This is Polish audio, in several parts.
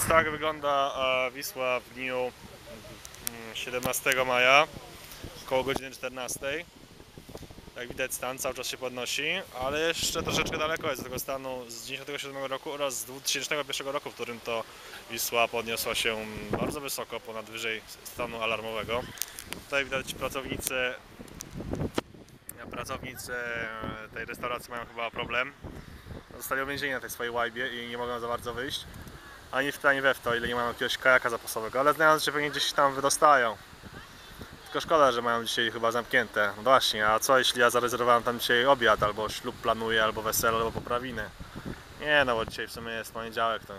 Więc tak wygląda e, Wisła w dniu mm, 17 maja koło godziny 14. Jak widać stan cały czas się podnosi, ale jeszcze troszeczkę daleko jest do tego stanu z 97 roku oraz z 2001 roku, w którym to Wisła podniosła się bardzo wysoko, ponad wyżej stanu alarmowego. Tutaj widać pracownicy pracownicy tej restauracji mają chyba problem. Zostali uwięzieni na tej swojej łajbie i nie mogą za bardzo wyjść. Ani w to, ani we w to, ile nie mają jakiegoś kajaka zapasowego, ale znając, że pewnie gdzieś tam wydostają. Tylko szkoda, że mają dzisiaj chyba zamknięte. No właśnie, a co jeśli ja zarezerwowałem tam dzisiaj obiad, albo ślub planuję, albo wesele, albo poprawiny? Nie no, bo dzisiaj w sumie jest poniedziałek, to,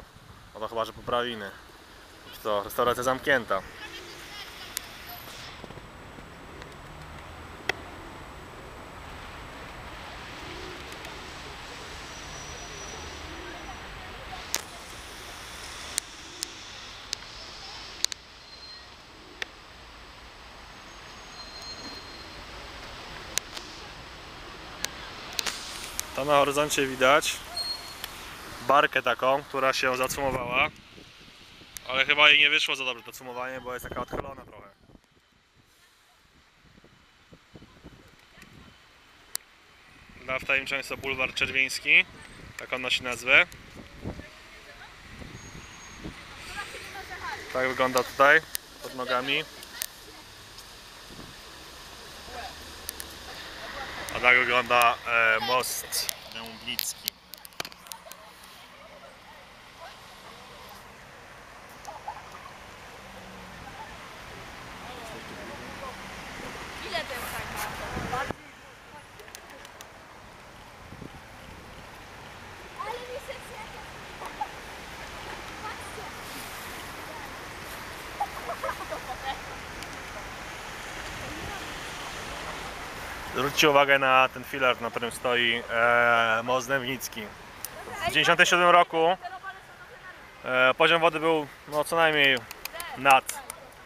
no to chyba, że poprawiny. To restauracja zamknięta. Tam na horyzoncie widać barkę taką, która się zacumowała. Ale chyba jej nie wyszło za dobrze to cumowanie, bo jest taka odchylona trochę. Dla wtajemniczenia jest to bulwar Czerwieński, tak on nosi nazwę. Tak wygląda tutaj, pod nogami. A tak wygląda e, most Dęblicki. Zwróćcie uwagę na ten filar, na którym stoi e, most Dęblicki. W 1997 roku e, poziom wody był no, co najmniej nad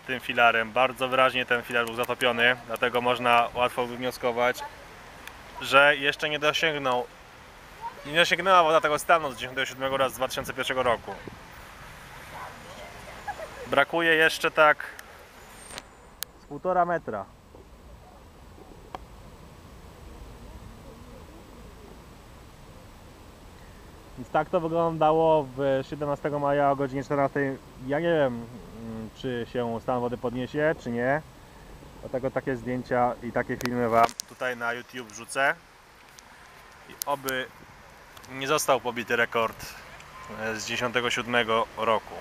tym filarem. Bardzo wyraźnie ten filar był zatopiony, dlatego można łatwo wywnioskować, że jeszcze nie dosięgnął nie dosięgnęła woda tego stanu z 1997 oraz z 2001 roku. Brakuje jeszcze tak z półtora metra. Więc tak to wyglądało w 17 maja o godzinie 14. Ja nie wiem, mm, czy się stan wody podniesie, czy nie. Dlatego takie zdjęcia i takie filmy Wam tutaj na YouTube wrzucę. I oby nie został pobity rekord e, z 97 roku.